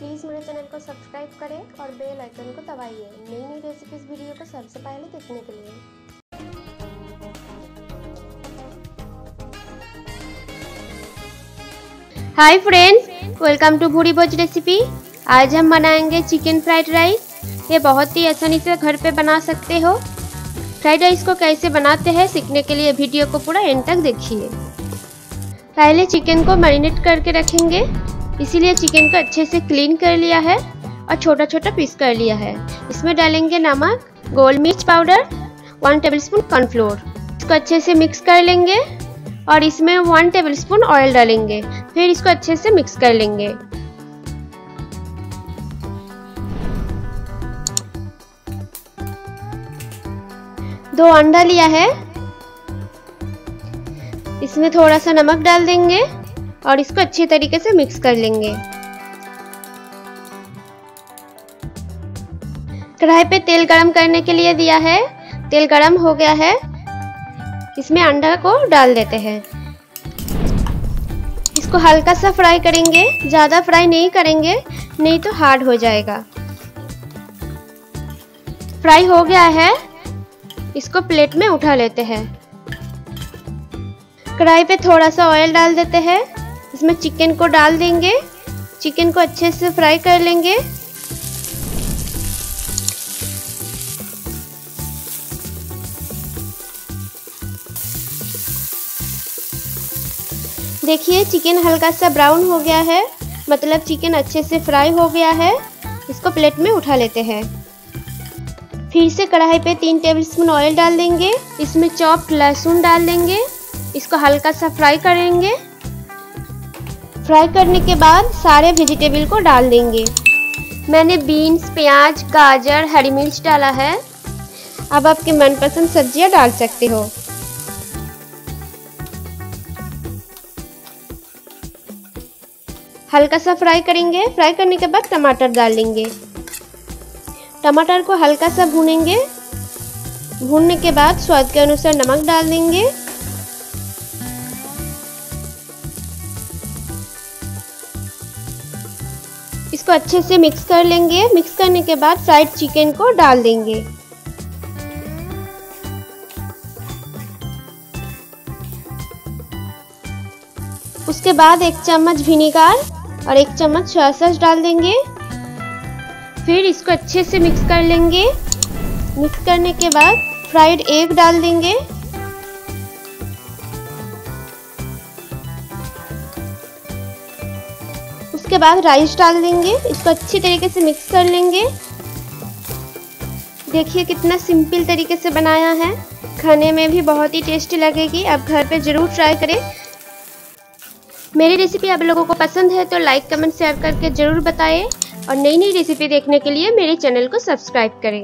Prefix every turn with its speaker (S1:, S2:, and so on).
S1: Please मेरे channel को subscribe करें और बेल आइकन को दबाइए नई नई रेसिपीज़ वीडियो को सबसे पहले देखने के लिए।
S2: हाय फ्रेंड्स वेलकम टू भूरी भोज रेसिपी आज हम बनाएँगे चिकन फ्राइड राइस ये बहुत ही आसानी से घर पे बना सकते हो। फ्राइड राइस को कैसे बनाते हैं सीखने के लिए वीडियो को पूरा एंड तक देखिए। पहले चिकन को मैरिनेट करके रखेंगे। इसीलिए चिकन को अच्छे से क्लीन कर लिया है और छोटा छोटा पीस कर लिया है। इसमें डालेंगे नमक, गोल मिर्च powder one tablespoon cornflour इसको अच्छे से मिक्स कर लेंगे और इसमें वन टेबल स्पून ऑयल डालेंगे। फिर इसको अच्छे से मिक्स कर लेंगे। दो अंडा लिया है। इसमें थोड़ा सा नमक डाल देंगे। और इसको अच्छे तरीके से मिक्स कर लेंगे। कढ़ाई पे तेल गरम करने के लिए दिया है। तेल गरम हो गया है। इसमें अंडा को डाल देते हैं। इसको हल्का सा फ्राई करेंगे। ज़्यादा फ्राई नहीं करेंगे, नहीं तो हार्ड हो जाएगा। फ्राई हो गया है। इसको प्लेट में उठा लेते हैं। कढ़ाई पे थोड़ा सा ऑयल डाल देते हैं। इसमें चिकन को डाल देंगे। चिकन को अच्छे से फ्राई कर लेंगे। देखिए, चिकन हल्का सा ब्राउन हो गया है। मतलब चिकन अच्छे से फ्राई हो गया है। इसको प्लेट में उठा लेते हैं। फिर से कढ़ाई पे तीन टेबल स्पून ऑयल डाल देंगे। इसमें चॉप्ड लहसुन डाल देंगे। इसको हल्का सा फ्राई करेंगे। फ्राई करने के बाद सारे वेजिटेबल को डाल देंगे। मैंने बीन्स प्याज, गाजर, हरी मिर्च डाला है। अब आपके मनपसंद सब्ज़ियाँ डाल सकते हो। हल्का सा फ्राई करेंगे। फ्राई करने के बाद टमाटर डाल देंगे टमाटर को हल्का सा भूनेंगे। भूनने के बाद स्वाद के अनुसार नमक डाल देंगे। इसको अच्छे से मिक्स कर लेंगे। मिक्स करने के बाद फ्राइड चिकन को डाल देंगे। उसके बाद एक चम्मच विनीगर और एक चम्मच सोया सॉस डाल देंगे। फिर इसको अच्छे से मिक्स कर लेंगे। मिक्स करने के बाद फ्राइड एग डाल देंगे। उसके बाद राइस डाल देंगे। इसको अच्छी तरीके से मिक्स कर लेंगे। देखिए कितना सिंपल तरीके से बनाया है। खाने में भी बहुत ही टेस्टी लगेगी। आप घर पे ज़रूर ट्राई करें। मेरी रेसिपी आप लोगों को पसंद है तो लाइक कमेंट शेयर करके ज़रूर बताएँ। और नई नई रेसिपी देखने के लिए मेरे चैनल को सब्सक्राइब करें।